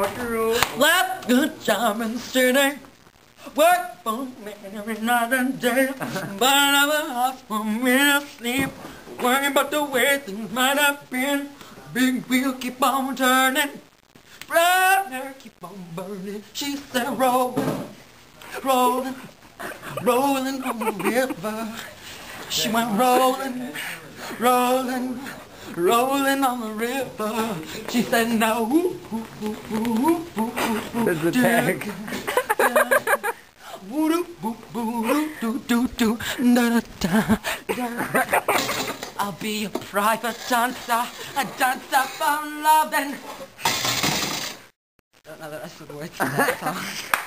Last good job in the city. Work for me every night and day. But I was off for me to sleep. Worrying about the way things might have been. Big wheel keep on turning. Brother keep on burning. She said rolling, rolling, rolling on the river. She went rolling, rolling, rolling on the river. She said no. Da da. I'll be a private dancer, a dancer for love and. Don't know the rest of the words to that song.